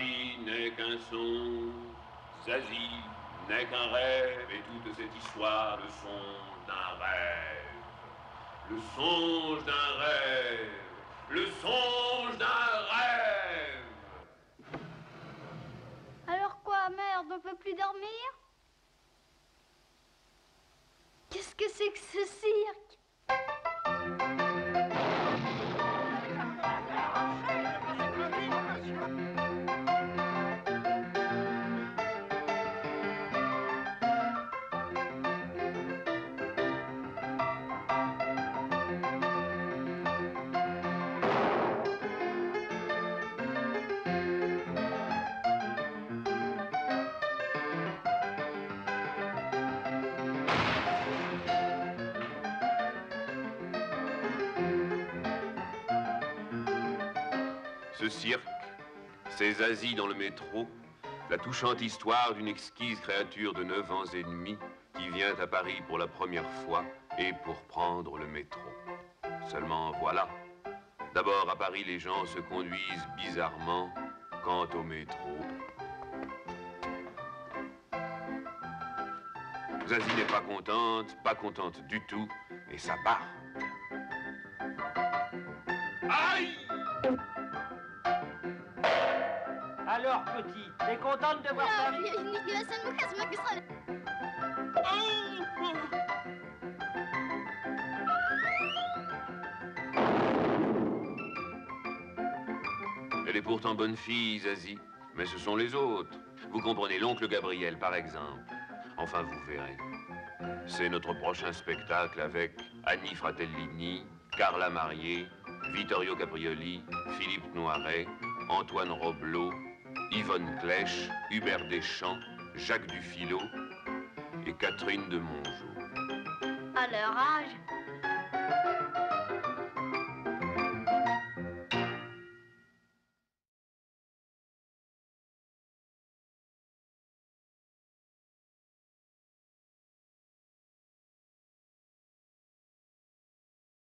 Paris n'est qu'un son, Zazie n'est qu'un rêve, et toute cette histoire le songe d'un rêve. Le songe d'un rêve, le songe d'un rêve. Alors quoi, merde, on peut plus dormir? Qu'est-ce que c'est que ce Ce cirque, ces Asies dans le métro, la touchante histoire d'une exquise créature de 9 ans et demi qui vient à Paris pour la première fois et pour prendre le métro. Seulement voilà, d'abord à Paris les gens se conduisent bizarrement quant au métro. Zazie n'est pas contente, pas contente du tout, et ça barre. Alors, petit, t'es contente de voir ça? Elle est pourtant bonne fille, Zazie, mais ce sont les autres. Vous comprenez, l'oncle Gabriel, par exemple. Enfin, vous verrez. C'est notre prochain spectacle avec Annie Fratellini, Carla Marié, Vittorio Caprioli, Philippe Noiret, Antoine Roblot, Yvonne Clèche, Hubert Deschamps, Jacques Dufilot et Catherine de Mongeau. À leur âge,